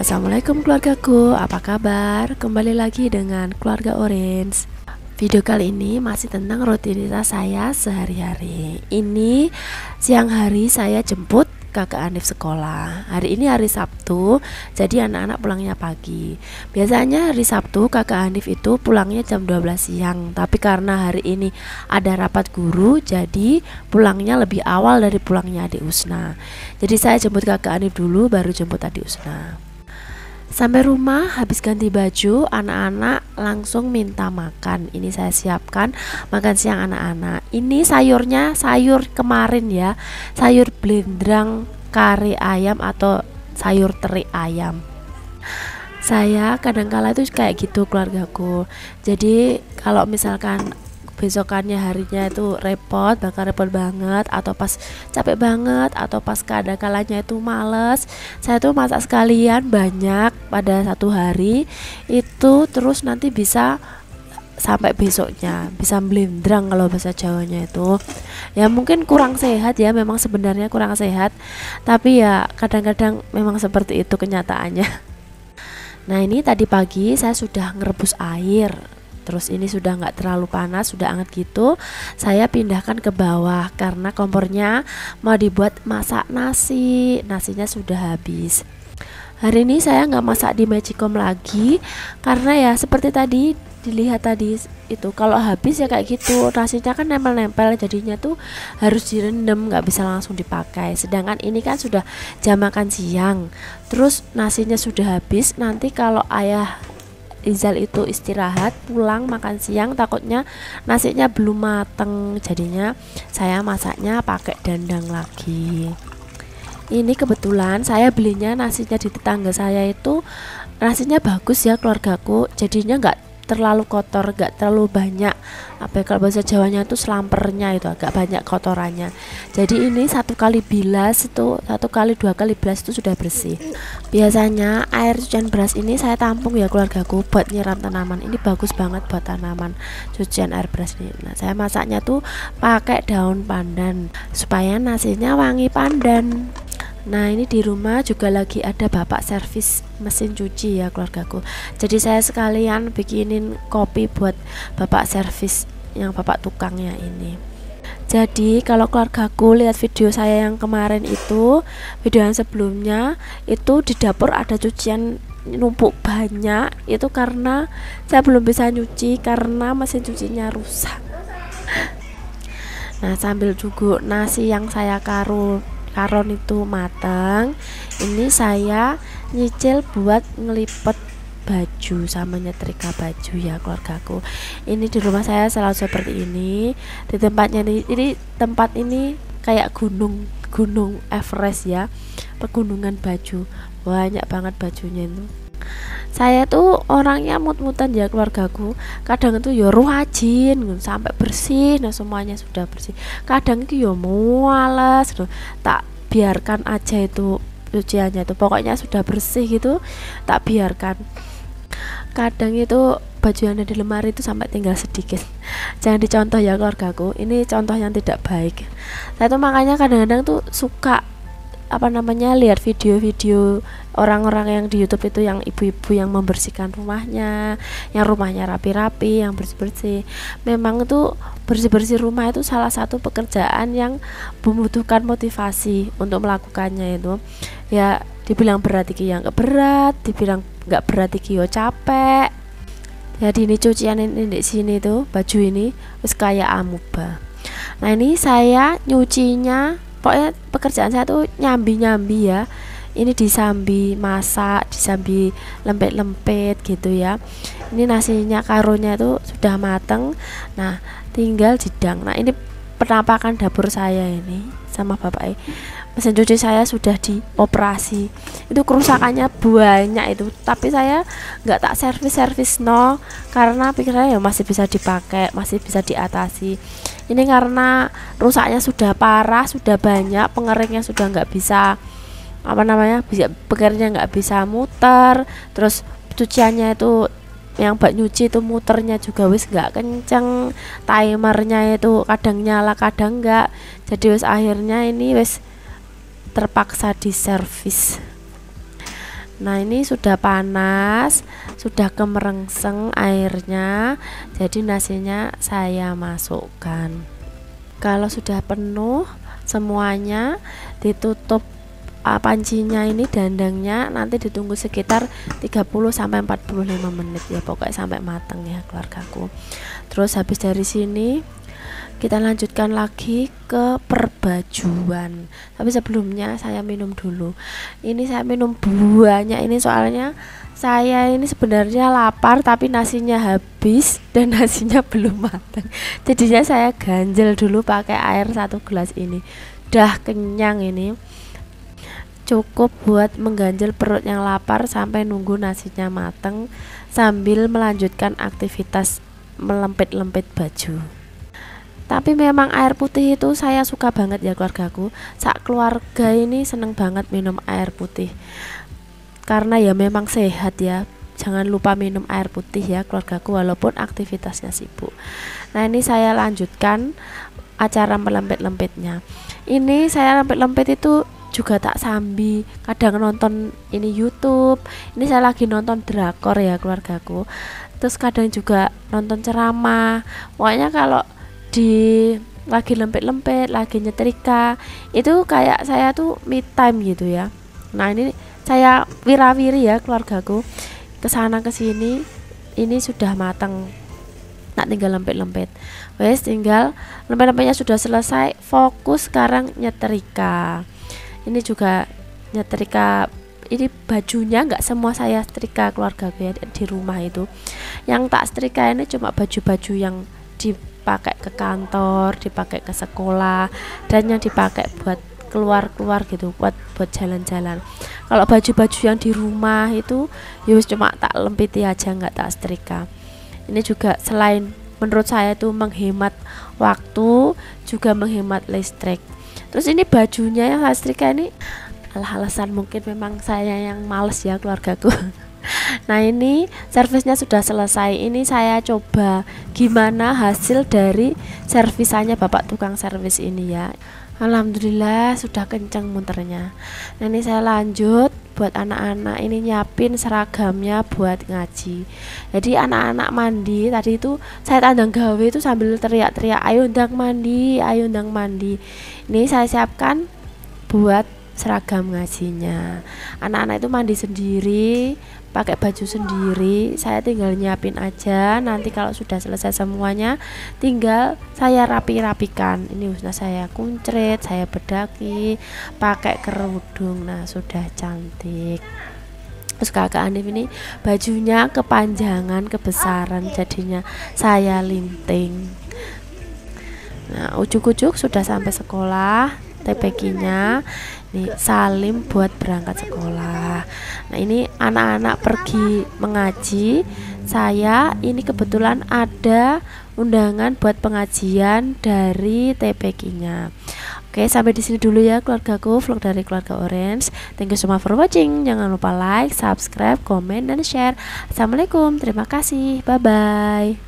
Assalamualaikum keluargaku, apa kabar? Kembali lagi dengan keluarga Orange. Video kali ini masih tentang rutinitas saya sehari-hari. Ini siang hari saya jemput kakak Anif sekolah. Hari ini hari Sabtu, jadi anak-anak pulangnya pagi. Biasanya hari Sabtu kakak Anif itu pulangnya jam 12 siang. Tapi karena hari ini ada rapat guru, jadi pulangnya lebih awal dari pulangnya adik Usna. Jadi saya jemput kakak Anif dulu, baru jemput adik Usna Sampai rumah habis ganti baju anak-anak langsung minta makan. Ini saya siapkan makan siang anak-anak. Ini sayurnya sayur kemarin ya. Sayur blendrang kari ayam atau sayur teri ayam. Saya kadang-kala itu kayak gitu keluargaku. Jadi kalau misalkan besokannya harinya itu repot bakal repot banget atau pas capek banget atau pas keadaan kalanya itu males. Saya tuh masak sekalian banyak pada satu hari itu terus nanti bisa sampai besoknya bisa melindrang kalau bahasa Jawanya itu. Ya mungkin kurang sehat ya memang sebenarnya kurang sehat tapi ya kadang-kadang memang seperti itu kenyataannya. Nah ini tadi pagi saya sudah ngerebus air terus ini sudah nggak terlalu panas sudah hangat gitu. Saya pindahkan ke bawah karena kompornya mau dibuat masak nasi. Nasinya sudah habis. Hari ini saya nggak masak di magicom lagi karena ya seperti tadi dilihat tadi itu kalau habis ya kayak gitu. Nasinya kan nempel-nempel jadinya tuh harus direndam nggak bisa langsung dipakai. Sedangkan ini kan sudah jam makan siang terus nasinya sudah habis. Nanti kalau ayah Izal itu istirahat pulang makan siang takutnya nasinya belum mateng. Jadinya saya masaknya pakai dandang lagi. Ini kebetulan saya belinya nasinya di tetangga saya itu nasinya bagus ya keluargaku. Jadinya nggak terlalu kotor gak terlalu banyak. Apa ya, kalau bahasa Jawanya itu selampernya itu agak banyak kotorannya. Jadi ini satu kali bilas itu satu kali dua kali bilas itu sudah bersih. Biasanya air cucian beras ini saya tampung ya keluargaku buat nyiram tanaman. Ini bagus banget buat tanaman cucian air beras ini. Nah saya masaknya tuh pakai daun pandan supaya nasinya wangi pandan Nah ini di rumah juga lagi ada bapak servis mesin cuci ya keluargaku. Jadi saya sekalian bikinin kopi buat bapak servis yang bapak tukangnya ini. Jadi kalau keluargaku lihat video saya yang kemarin itu video yang sebelumnya itu di dapur ada cucian numpuk banyak. Itu karena saya belum bisa nyuci karena mesin cucinya rusak. Nah sambil juga nasi yang saya karu karon itu matang ini saya nyicil buat ngelipet baju sama nyetrika baju ya keluargaku. Ini di rumah saya selalu seperti ini. Di tempatnya ini, ini tempat ini kayak gunung gunung Everest ya. Pegunungan baju. Banyak banget bajunya itu saya tuh orangnya mut-mutan ya keluargaku. Kadang itu ya rajin sampai bersih nah semuanya sudah bersih. Kadang itu ya mualas tak biarkan aja itu cuciannya itu pokoknya sudah bersih gitu tak biarkan. Kadang itu baju yang ada di lemari itu sampai tinggal sedikit. Jangan dicontoh ya keluargaku ini contoh yang tidak baik. Saya tuh makanya kadang-kadang tuh suka apa namanya lihat video-video orang-orang yang di YouTube itu yang ibu-ibu yang membersihkan rumahnya, yang rumahnya rapi-rapi, yang bersih-bersih. Memang itu bersih-bersih rumah itu salah satu pekerjaan yang membutuhkan motivasi untuk melakukannya itu. Ya dibilang berat iki yang berat, dibilang nggak berat iki yo capek. Jadi ini cucian ini di sini tuh baju ini wis kayak amuba. Nah ini saya nyucinya pokoknya pekerjaan saya tuh nyambi-nyambi ya. Ini disambi masak disambi lempet-lempet gitu ya. Ini nasinya karunya itu sudah mateng. Nah tinggal jidang nah ini penampakan dapur saya ini sama bapak mesin cuci saya sudah dioperasi. Itu kerusakannya banyak itu. Tapi saya nggak tak servis servis no. Karena pikirannya ya masih bisa dipakai masih bisa diatasi ini karena rusaknya sudah parah sudah banyak pengeringnya sudah nggak bisa apa namanya bisa pengeringnya nggak bisa muter terus cuciannya itu yang bak nyuci itu muternya juga wis nggak kenceng timernya itu kadang nyala kadang enggak jadi wis akhirnya ini wis terpaksa di servis Nah ini sudah panas Sudah kemerengseng airnya Jadi nasinya saya masukkan. Kalau sudah penuh semuanya Ditutup uh, pancinya ini dandangnya Nanti ditunggu sekitar 30-45 menit ya Pokoknya sampai matang ya keluargaku. Terus habis dari sini kita lanjutkan lagi ke perbajuan. Tapi sebelumnya saya minum dulu. Ini saya minum banyak ini soalnya saya ini sebenarnya lapar tapi nasinya habis dan nasinya belum matang jadinya saya ganjel dulu pakai air satu gelas ini. Dah kenyang ini. Cukup buat mengganjel perut yang lapar sampai nunggu nasinya matang sambil melanjutkan aktivitas melempit-lempit baju tapi memang air putih itu saya suka banget ya keluargaku. Sak keluarga ini seneng banget minum air putih. Karena ya memang sehat ya. Jangan lupa minum air putih ya keluargaku walaupun aktivitasnya sibuk. Nah ini saya lanjutkan acara melempit-lempitnya. Ini saya lempit-lempit itu juga tak sambi. Kadang nonton ini YouTube. Ini saya lagi nonton drakor ya keluargaku. Terus kadang juga nonton ceramah. Pokoknya kalau di lagi lempet-lempet lagi nyetrika. Itu kayak saya tuh me time gitu ya. Nah ini saya wirawiri ya keluargaku. Ke sana ke sini ini sudah matang nak tinggal lempet-lempet wes tinggal lempet-lempetnya sudah selesai fokus sekarang nyetrika. Ini juga nyetrika ini bajunya nggak semua saya setrika keluarga ya di rumah itu. Yang tak setrika ini cuma baju-baju yang di dipakai ke kantor dipakai ke sekolah dan yang dipakai buat keluar-keluar gitu buat buat jalan-jalan. Kalau baju-baju yang di rumah itu yus ya cuma tak lempiti aja nggak tak setrika. Ini juga selain menurut saya itu menghemat waktu juga menghemat listrik. Terus ini bajunya yang saya setrika ini alasan mungkin memang saya yang males ya keluargaku Nah ini servisnya sudah selesai. Ini saya coba gimana hasil dari servisannya bapak tukang servis ini ya. Alhamdulillah sudah kencang muternya. Nah ini saya lanjut buat anak-anak. Ini nyiapin seragamnya buat ngaji. Jadi anak-anak mandi tadi itu saya tandang gawe itu sambil teriak-teriak Ayo undang mandi, ayo undang mandi. Ini saya siapkan buat seragam ngajinya. Anak-anak itu mandi sendiri pakai baju sendiri. Saya tinggal nyiapin aja. Nanti kalau sudah selesai semuanya tinggal saya rapi-rapikan. Ini usah saya kuncret saya bedaki pakai kerudung. Nah sudah cantik. Terus kakak Anif ini bajunya kepanjangan kebesaran jadinya saya linting. Nah ujuk-ujuk sudah sampai sekolah TPK nya nih salim buat berangkat sekolah. Nah ini anak-anak pergi mengaji. Saya ini kebetulan ada undangan buat pengajian dari TPK nya Oke sampai di sini dulu ya keluargaku vlog dari keluarga Orange. Thank you so much for watching. Jangan lupa like, subscribe, komen, dan share. Assalamualaikum. Terima kasih. Bye bye